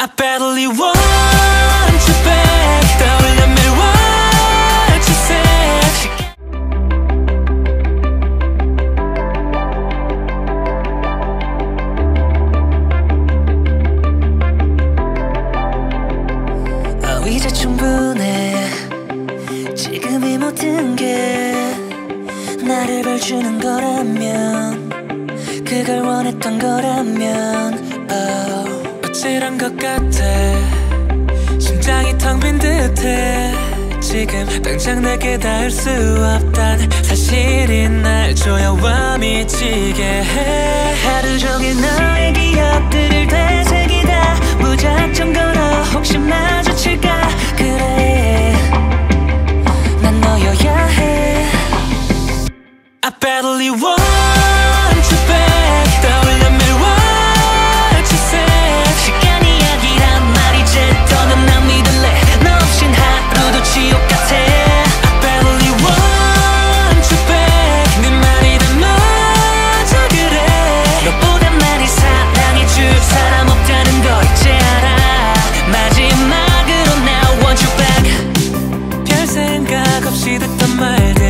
I badly want you back. 떠올려 you said 어, 이제 충분해. 지금이 모든 게 나를 벌주는 거라면 그걸 원했던 거라면 어찌란 것 같아. 심장이 텅 빈 듯해. 지금 당장 내게 닿을 수 없단 사실이 날 조여와 미치게 해. 하루 종일 너의 기억들을 되새기다. 무작정 걸어 혹시 마주칠까? 그래. 난 너여야 해. I badly want 생각 없이 듣던 말들.